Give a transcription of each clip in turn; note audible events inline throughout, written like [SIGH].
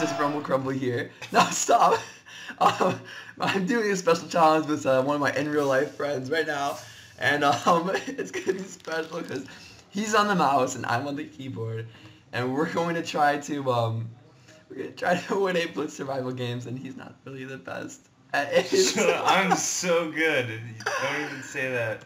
It's Rumble Crumble here. [LAUGHS] No, stop. [LAUGHS] Um, I'm doing a special challenge with uh, one of my in real life friends right now, and um, [LAUGHS] it's gonna be special because he's on the mouse and I'm on the keyboard, and we're going to try to um, we're gonna try to win a Blitz survival games, and he's not really the best at it. I'm so good. Don't even say that.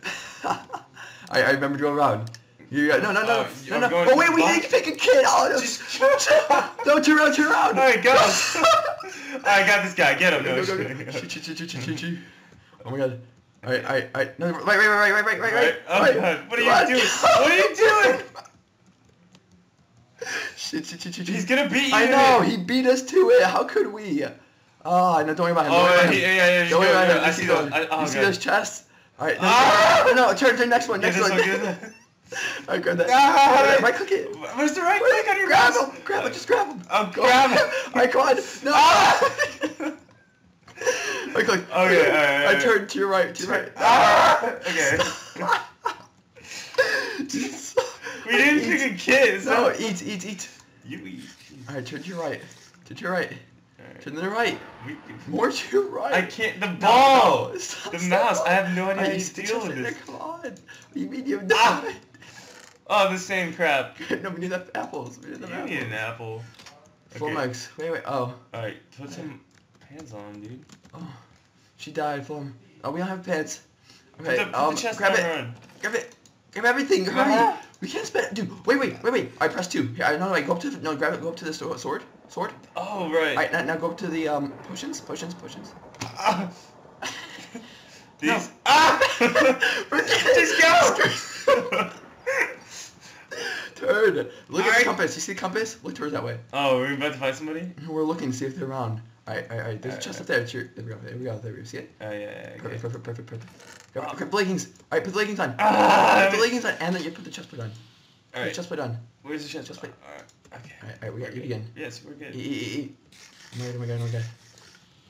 I, I remember to go around. You got, no, no, no, Oh, no, I'm no. Oh wait, we need to pick a kid. Oh, no. Just- [LAUGHS] no, turn around, turn around. Alright, go. [LAUGHS] I got this guy. Get him. No, Go, go, go. Shoot, shoot, shoot, shoot, shoot, shoot, shoot. Oh my god. Alright, alright, alright. No, right, right, right, right, right, right, Alright. right. Oh right. god. What are you doing? What are you [LAUGHS] doing? Shit, shit, shit, shit, He's gonna beat you. I know, it. he beat us to it. How could we? Oh, know, don't worry about him. Oh don't worry yeah, about he- him. yeah, yeah. Don't worry about him. I see those. oh, you see those chests? Alright, no, Ah! no, no, turn, turn, next one, next one. One, good. Alright, grab that. Ah! Right click it. Where's the right click on your grab mouse? him, grab him, just grab him. Oh, Go. grab him. Alright, come on. No. Ah! [LAUGHS] Right click. Okay, alright, I turned to your right, to your right. Ah! Okay. Just- [LAUGHS] [LAUGHS] We didn't Eat. pick a kid. No, eat, eat, eat. you eat. Alright, turn to your right. Turn to your right. To the right. We- More to your right. I can't. The No, ball. no, stop, The stop. mouse. I have no idea I how you deal with this. Come on. What do you mean you've Ah. died? Oh, the same crap. [LAUGHS] no, we need the apples. We need the apples. need an apple. Full Okay. Max. Wait, wait. Oh. Alright, put some pants on, dude. Oh. She died. Full. Oh, we don't have pants. Put Okay. the, put um, the grab it. run. Grab it. Grab everything. Hurry. Ah. We can't spend. Dude, wait, wait, wait, wait. I press two. Here, I no, no, I go up to the, no, grab it. Go up to the sword. Sword. Oh, right. Alright, now, now go up to the um potions. Potions. Potions. Ah. [LAUGHS] [LAUGHS] These. No. Ah! Just go! Turn. Look at the compass. You see the compass? Look towards that way. oh, we're about to fight somebody? [LAUGHS] We're looking to see if they're around. Alright, alright, alright. There's a Alright, chest up alright. there. It's your, there we go. There we go. There we go. See it? Oh, yeah, yeah, okay. Perfect, perfect, perfect, perfect. Grab, grab the leggings. Alright, put the leggings on. Ah, put the leggings on, and then you put the chest plate on. Put the Alright, chest plate on. where's the chest? Just wait. Alright, okay. Alright, alright, we got you again. Yes, we're good. Eat, eat, eat, eat. Oh my god, oh my god, oh my god.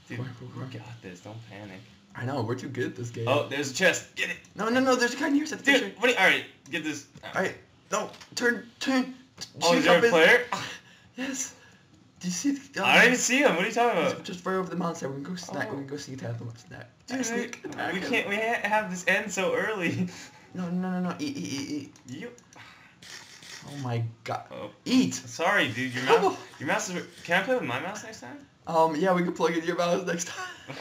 Dude, on, on, we got this. Don't panic. I know, we're too good at this game. Oh, there's a chest. Get it. No, no, no, there's a guy near us at the picture. Dude, what do you, alright, get this. Alright, no, turn, turn. Oh, is there a player? [LAUGHS] Yes. Do you see the... I don't even see him. What are you talking Just, about? just right over the mountain. We can go snack. Oh. We can go see Tatham snack. Dude, Sneak we, attack we him. can't. We can't have this end so early. [LAUGHS] No, no, no, no. Eat, eat, eat, eat. You. Oh my god. Oh, Eat. sorry, dude. Your mouse. [LAUGHS] Your mouse is. Can I play with my mouse next time? Um, yeah, we can plug in your mouse next time.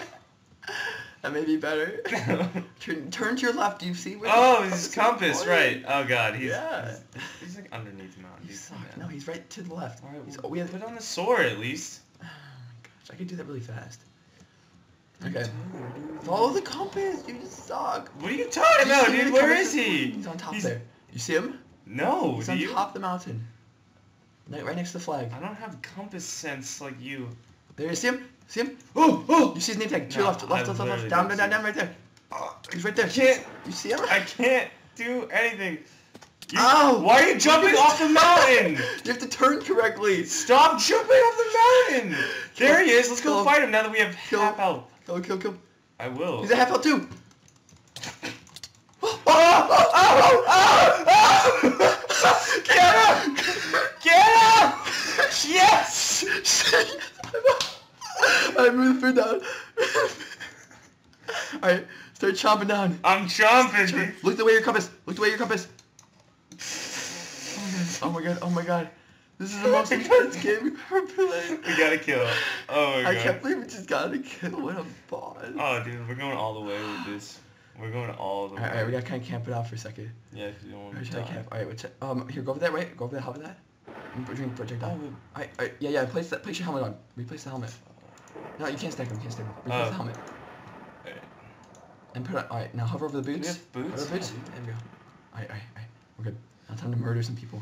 That may be better. [LAUGHS] turn, turn to your left. Do you see where? oh, this is compass right? Oh god, he's. Yeah. He's, he's like underneath the mountain. Dude. suck. No, he's right to the left. Alright, He's, well, oh, we have. put on the sword at least. [SIGHS] Oh my gosh, I could do that really fast. Okay. Follow the compass. You just suck. What are you talking about, dude? Where is he? He's on top He's- there. You see him? No, He's on you? top of the mountain. Right, right next to the flag. I don't have compass sense like you. There you see him? See him? Oh, oh! You see his name tag. To your No, left, left, left, left, left. Down, down, down, him. right there. Oh, he's right there. I can't. You see him? I can't do anything. You, Ow! Why are you jumping off the mountain? [LAUGHS] You have to turn correctly. Stop jumping off the mountain! There he is. Let's Kill go him. fight him now that we have Kill half him. health. Kill, kill, kill. I will. He's a half health too. [GASPS] Oh, oh, oh, oh, oh, oh. Get him! Get up! Yes! [LAUGHS] I moved the food down. Alright, start chomping down. I'm chomping. Look the way your compass. Look the way your compass. Oh my god, oh my god. This is the most [LAUGHS] intense game we've ever played. We gotta kill. Oh my I god. I can't believe we just got a kill. What a boss. Oh, dude, we're going all the way with this. We're going all the way. Alright, alright, we gotta kind of camp it out for a second. Yeah, if you don't want Alright, to camp? Alright, what's it? Um, here, go over that, right? Go over that, helmet that. I'm doing projectile. Oh, Alright, alright, yeah, yeah, place that, place your helmet on. Replace the helmet. No, you can't stack them, you can't stack them. Replace Oh. the helmet. Alright. And put on, alright, now hover over the boots. have boots? Hover the boots. Yeah, There we go. Alright, alright, alright. We're good. Now time to murder some people.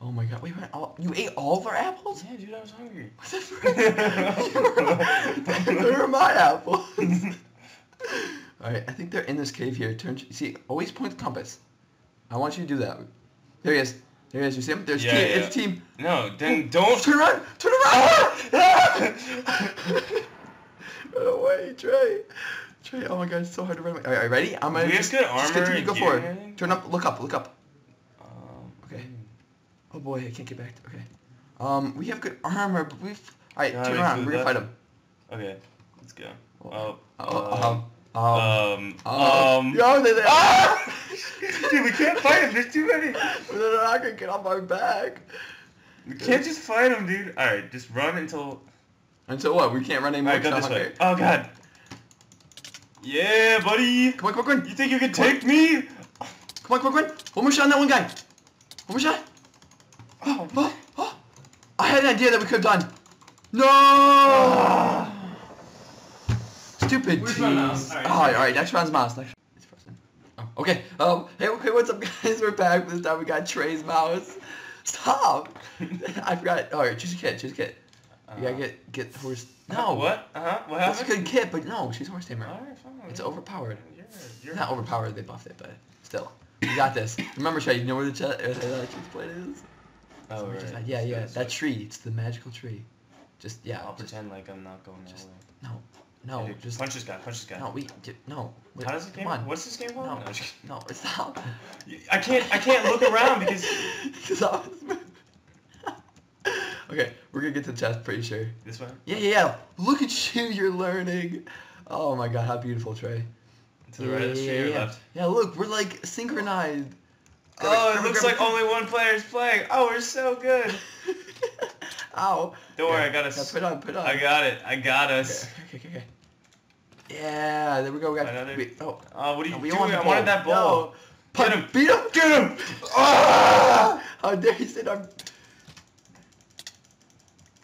Oh my god, wait, wait, all, you ate all of our apples? Yeah, dude, I was hungry. [LAUGHS] What's that for? Where are my apples? [LAUGHS] Alright, I think they're in this cave here. Turn, see, always point the compass. I want you to do that. There he is. There he is. You see him? There's Yeah, team. yeah. It's team. No, then don't. Turn around! Turn around! [LAUGHS] Run away, Trey. Trey, oh my god, it's so hard to run away. Alright, ready? I'm gonna we have just, good just armor continue to go forward. and? Turn up, look up, look up. Um, Okay. Oh boy, I can't get back. Okay. Um, we have good armor, but we've. Alright, Yeah, turn around. We're gonna fight him. Okay, let's go. Oh, Oh, um, um, um, um, um, Yo, they there. Ah! Dude, we can't fight him. There's too many. They're not gonna get on my back. We can't just fight him, dude. All right, just run until. Until what? We can't run All anymore. right, go this way. Oh god. Yeah, buddy. Come on, come on, come on. You think you can Come on. take me? Come on, come on, come on. One more shot on that one guy. One more shot. Oh, Oh, oh. I had an idea that we could have done. No! Ah. Stupid Where's team. Alright. All right, all right. Next round's mouse. Next. Oh, okay. Um. Hey, okay. What's up, [LAUGHS] guys? We're back. This time we got Trey's mouse. Stop. [LAUGHS] I forgot. All right. Choose a kit. Choose a kit. You gotta get get horse. No. What? Uh huh. What happened? That's a good kit, but no, she's horse tamer. Alright, fine. It's overpowered. You're, you're not overpowered. They buffed it, but still. You got this. Remember, Trey. You know where the chest, the cheese plate is? Oh, right. just yeah, yeah. That tree. It's the magical tree. Just yeah. I'll just, pretend like I'm not going that just- way. no, no. Dude, just punch this guy. Punch this guy. no. We no. Wait, How does this come game? on. What's this game called? No, [LAUGHS] No, just kidding. no. Stop. I can't. I can't look around because. [LAUGHS] [LAUGHS] Okay, we're gonna get to the chest. Pretty sure. This one. Yeah, yeah, yeah. Look at you. You're learning. Oh my God, how beautiful, Trey. To the right of the street or yeah. left? Yeah, look, we're like synchronized. Oh, it Grab looks grab like only one player's playing. Oh, we're so good. Ow. Don't worry, I got yeah, us. put on, put on. I got it. I got us. okay. Yeah, there we go. We got. Another- We, oh, Oh, what are you no, we doing? I wanted that ball. No. Put him. Beat him. Get him. Ah! How dare you sit on?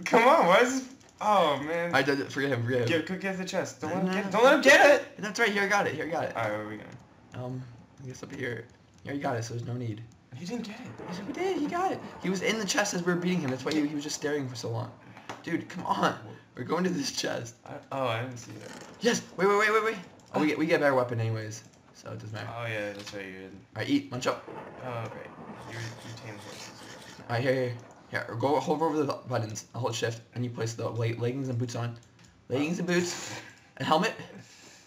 Come on, why is this? Oh man. I did it. Forget him. Forget him. Get, go get the chest. Don't let him get it. Don't let him get it. That's right. Here, I got it. Here, I got it. All right, where are we going? Um, I guess up here. Here, you got it. So there's no need. You didn't get it. He we did. He got it. He was in the chest as we were beating him. That's why he, he was just staring for so long. Dude, come on. We're going to this chest. I, oh, I didn't see that. Yes. Wait, wait, wait, wait, wait. Oh, we get we get a better weapon anyways, so it doesn't matter. Oh yeah, that's right. You did. right, eat. Munch up. Oh great. You you tame horses. All right, here, here, here. Go hover over the buttons. I'll hold shift, and you place the le- leggings and boots on. Leggings and boots, and helmet.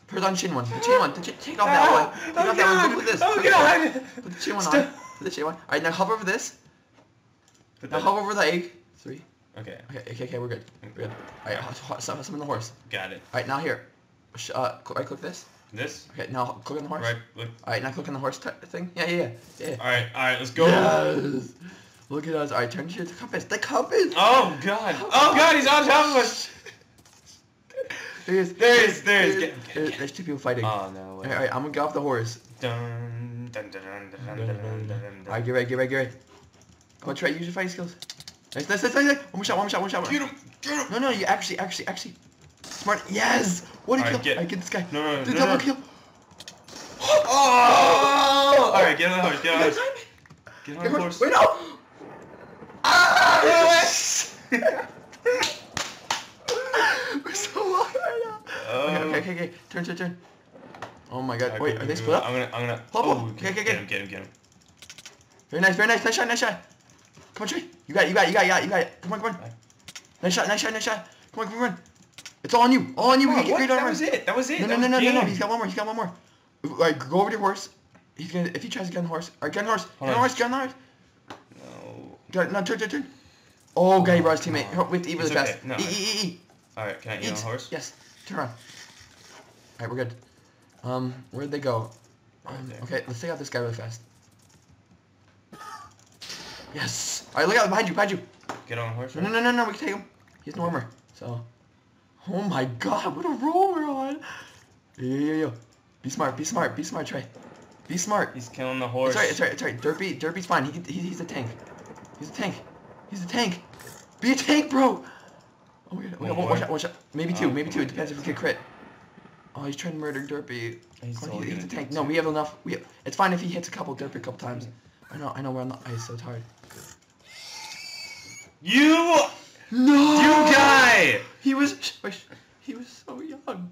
Put it on chin one. The chin one. Take off that ah, one. Take oh off that one. god! Go this. Oh Put this god! Put the chin one Stop. on. Put the chin one. All right, now hover over this. Put Now hover over the egg. Three. Okay, Okay, okay, okay. We're good. We're good. All right, ho- ho- summon the horse. got it. All right, now here. Uh, right click this. This. Okay, now click on the horse. Right. Look. All right, now click on the horse t- thing. Yeah, yeah, yeah. yeah. All right. All right. Let's go. Yes. Look at us. All right, turn to the compass. The compass. Oh god! Oh god! He's on top of us. [LAUGHS] There he is. There he is, there he is. There- Get get get There's two people fighting. Oh no all way. all right, I'm gonna get off the horse. Dun, dun, dun, dun, dun, dun, dun, dun, dun, All right, get ready, get ready, get ready. Come on, try use your fighting skills. Nice, nice, nice, nice, nice. One more shot, one more shot, one more shot. Get him! Get him! No, no, you actually, actually, actually. Smart. Yes. What a All kill. right, get- I get this guy. No, no, The no, double no. kill. Oh! All right, get on the horse. Get on the horse. Get on the horse. Wait, no. Ah! Yes! [LAUGHS] We're so long right now. Oh. Okay, okay, okay. Turn, turn, turn. Oh my god. Wait, go, are go, they split go. up? I'm gonna, I'm gonna. Hop, hop. oh, Okay, okay, get him, get him, get him. Very nice, very nice. Nice shot, nice shot. Come on, Trey. You got it, you got it, you got it, you got it, you got it. Come on, come on. Alright. Nice shot, nice shot, nice shot. Come on, come on, come on. It's all on you. All on you. We can get what? great That was it. That was it. No, That no, no, no, no, no. He's got one more. He's got one more. Alright, go over to your horse. He's gonna if he tries to get on the horse. Alright, get on the horse. Get on the horse, get on the horse. No. Get, no, turn, turn, turn. Oh, brought his teammate. Have to eat really okay. fast. No, I- eat, eat, eat. All right, can I eat on the horse? Yes. Turn around. Alright, we're good. Um, where'd they go? Right Um, okay, let's take out this guy really fast. Yes. Alright, look out behind you, behind you. Get on the horse. No, Right? no, no, no, no, we can take him. He's no armor. So. Oh my god, what a roll we're on. Yo, yo, yo, yo. Be smart, be smart, be smart, Trey. Be smart. He's killing the horse. It's alright, it's alright, it's alright. Derpy, Derpy's fine. He, he he's a tank. He's a tank. He's a tank. Be a tank, bro. Oh my god, One one, one, more. shot, one shot. Maybe two, Oh, maybe two. It depends if we get crit. Oh, he's trying to murder Derpy. He's he- he's a tank. No, we have enough. We have, it's fine if he hits a couple Derpy a couple times. I know, I know, we're on the ice, so it's hard. You, No! you die. He was, he was so young.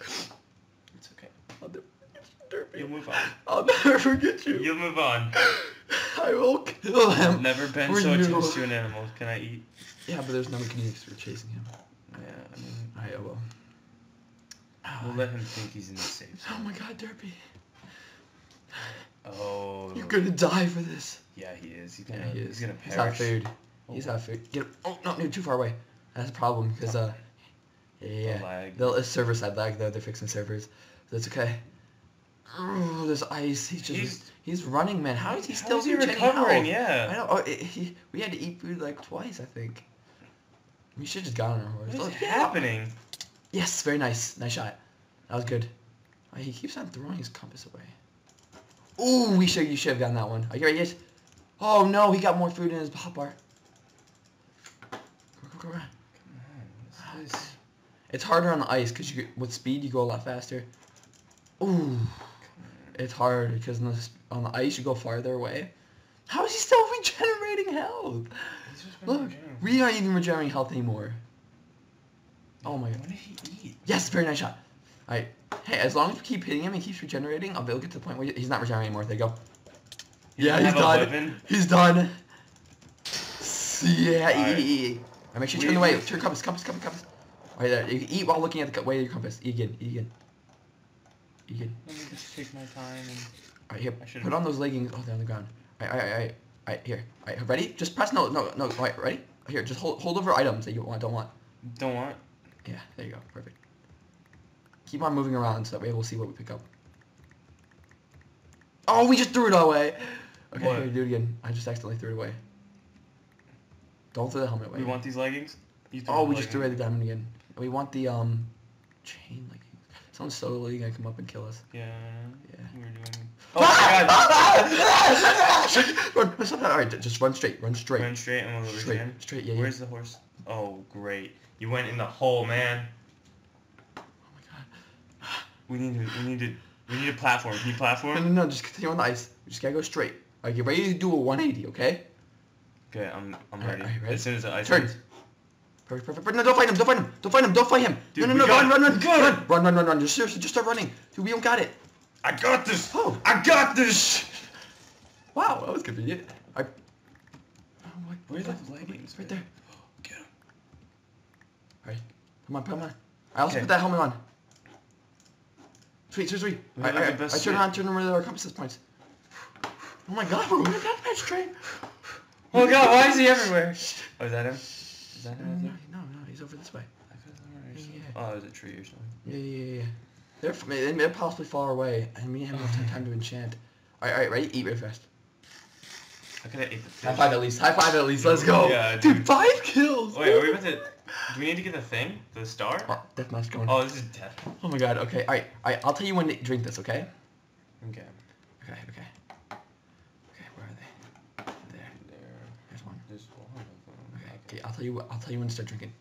It's okay. I'll never forget you, You'll move on. I'll never forget you. You'll move on. I will kill him. I've never been so you. attached to an animal. Can I eat? Yeah, but there's no mechanics for chasing him. Yeah, I mean, I will. We'll let him think he's in the safe. Oh my god, Derpy. Oh. You're gonna die for this. Yeah, he is. He's Yeah, gonna. he is. He's gonna He's not perish. food. He's not food. Get him. Oh, no, no, too far away. That's a problem, because, uh, yeah, yeah. The lag. They'll, server side lag, though. They're fixing servers. That's okay. Oh, there's ice. He's just, he's, He's- running, man. How is he still is he recovering? health? I know. Oh, it, he, we had to eat food like twice, I think. We should just got on our horse. What Oh, happening? Yes, very nice. Nice shot. That was good. Oh, he keeps on throwing his compass away. Ooh, we should you should have gotten that one. Are you ready? Yes. Oh no, he got more food in his hot bar. Go. What is this? It's harder on the ice because you get- with speed you go a lot faster. Ooh, it's hard because on the, on the ice you go farther away. How is he still [LAUGHS] regenerating health? He's Look, regenerating. we aren't even regenerating health anymore. Oh my god. What did he eat? Yes, very nice shot. Alright. Hey, as long as we keep hitting him and keeps regenerating, I'll be able to get to the point where he's not regenerating anymore. There you go. He yeah, doesn't he's done. He's done. Yeah, Sure you turn We- the way. we- Turn compass, compass, compass, compass. Alright, there. You can eat while looking at the way of your compass. Eat again, eat again. Eat again. Let me just take my time and. Alright, here. I Put on those leggings. Oh, they're on the ground. Alright, alright, alright. Alright, here. Alright, ready? Just press no, no, no. Alright, ready? Here, just hold, hold over items that you want, don't want. Don't want. Yeah, there you go. Perfect. Keep on moving around so that way we'll see what we pick up. Oh, we just threw it away. Okay, What? here, do it again. I just accidentally threw it away. Don't throw the helmet away. We want these leggings? You oh, the we just threw away the diamond again. We want the um chain leggings. Someone's slowly gonna come up and kill us. Yeah. Yeah. We were doing. [LAUGHS] Oh my god! run. All right, just run straight. Run straight. Run straight and we'll straight. again. Straight. Yeah. yeah. Where's the horse? Oh, great. You went in the hole, man. Oh my god. We need to. We need to. We need a platform. Can you No, no, no. Just continue on the ice. We just gotta go straight. All right, get ready to do a 180. Okay. Okay, I'm. I'm ready. alright, ready? As soon as I Turn. Perfect, perfect, perfect. No, don't fight him, don't fight him, don't fight him, don't fight him. Dude, no, no, no, run, run, run, We run, run, run, run, run. Just seriously, just start running. Dude, we don't got it. I got this. Oh. I got this. Wow, that was convenient. I. Oh, what? Where's that the leggings? Right there. Get him. Alright, come on, come on. I also Okay. put that helmet on. Sweet, sweet, sweet. Have alright. best I turn on, turn on where our compasses points. Oh my god, we're going to that match train. Oh god, why is he everywhere? Oh, is that him? Is that No, him? no, no, no, he's over this way. there? I could've sworn I Yeah. Oh, it a tree or something. Yeah, yeah, yeah. They're, they're possibly far away, and we haven't enough time to enchant. Alright, alright, ready? Eat very fast. I could have ate the fish. High five at least. High five at least. Let's go. Yeah, dude. dude. Five kills. Wait, are we about to? Do we need to get the thing? The star? Oh, deathmatch going. Oh, this is death. Oh my god. Okay. All right. All right. I'll tell you when to drink this. Okay. Okay. Okay. Okay. Where are they? There. There. There's one. There's one of them. Okay. Okay. I'll tell you. I'll tell you when to start drinking.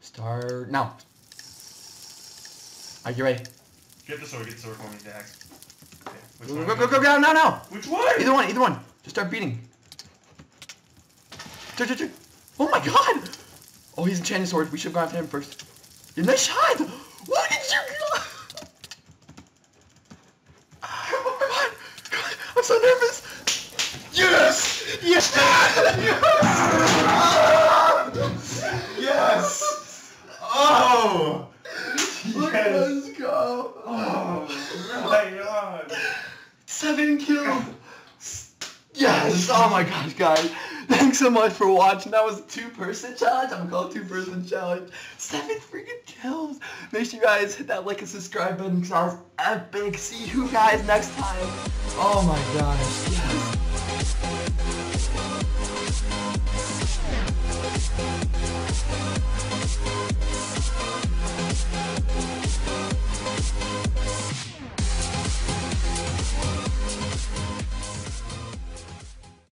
Start now. Are you ready? Get the sword. Get the sword for me, Dax. Okay. Which Go one? go go go go now now. Which one? Either one. Either one. Just start beating. Turn, turn, turn. Oh my god. Oh, he's enchanted sword. We should have gone after him first. Yeah, nice shot. What did you? [LAUGHS] Oh my. God, I'm so nervous. Yes! Yes! Yes! Oh! Let's go. Oh my god! Seven kills. Yes! Oh my gosh, guys. Thanks so much for watching. That was a two-person challenge. I'm gonna call it two-person challenge. Seven freaking kills. Make sure you guys hit that like and subscribe button because I was epic. See you guys next time. Oh my gosh. Yes.